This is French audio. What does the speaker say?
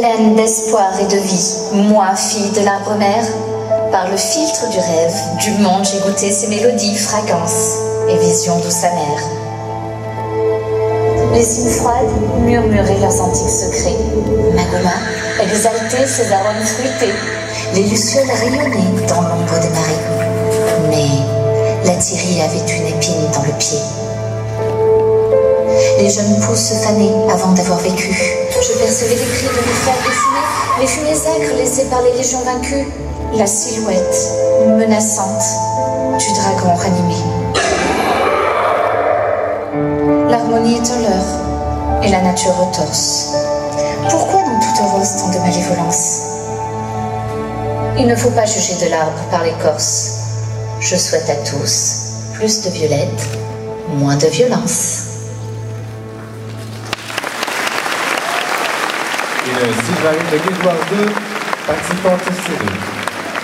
Pleine d'espoir et de vie, moi, fille de l'arbre mère, par le filtre du rêve, du monde, j'ai goûté ces mélodies, fragrances et visions douces amères. Les cimes froides murmuraient leurs antiques secrets. Magoma exaltait ses arômes fruités. Les lucioles rayonnaient dans l'ombre des marigots. Mais la Thierry avait une épine dans le pied. Les jeunes pousses fanaient avant d'avoir vécu. Les fumées acres laissées par les légions vaincues, la silhouette menaçante du dragon ranimé. L'harmonie est en l'heure et la nature retorse. Pourquoi dans toute rose tant de malévolence Il ne faut pas juger de l'arbre par l'écorce. Je souhaite à tous plus de violettes, moins de violence. Une Sylvain de Guédoire 2, participante série.